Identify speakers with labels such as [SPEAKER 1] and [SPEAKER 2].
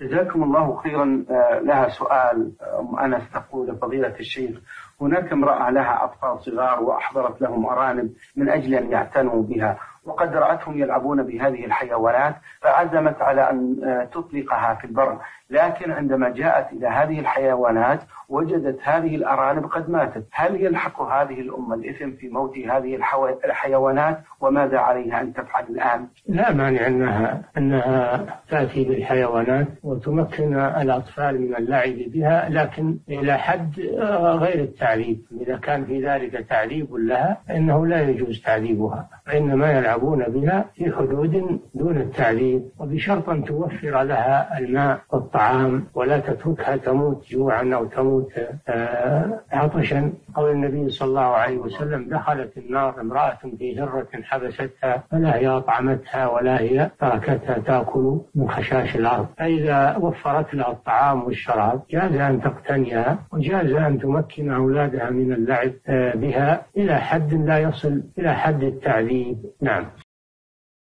[SPEAKER 1] جزاكم الله خيرا. آه، لها سؤال أم أنس تقول فضيلة الشيخ هناك امرأة لها أطفال صغار وأحضرت لهم أرانب من أجل أن يعتنوا بها وقد رأتهم يلعبون بهذه الحيوانات فعزمت على أن آه، تطلقها في البر. لكن عندما جاءت إلى هذه الحيوانات وجدت هذه الأرانب قد ماتت. هل يلحق هذه الأمة الإثم في موت هذه الحيوانات؟ وماذا عليها أن تفعل الآن؟
[SPEAKER 2] لا مانع أنها, أنها تأتي بالحيوانات وتمكن الأطفال من اللعب بها لكن إلى حد غير التعذيب. إذا كان في ذلك تعذيب لها فإنه لا يجوز تعذيبها. فإنما يلعبون بها في حدود دون التعذيب وبشرط أن توفر لها الماء والطعام ولا تتركها تموت جوعا أو تموت آه، عطشا. قول النبي صلى الله عليه وسلم دخلت النار امرأة في هرة حبستها فلا هي أطعمتها ولا هي تركتها تأكل من خشاش الأرض. فإذا وفرت لها الطعام والشراب جاز أن تقتنيها وجاز أن تمكن أولادها من اللعب آه، بها إلى حد لا يصل إلى حد التعذيب. نعم.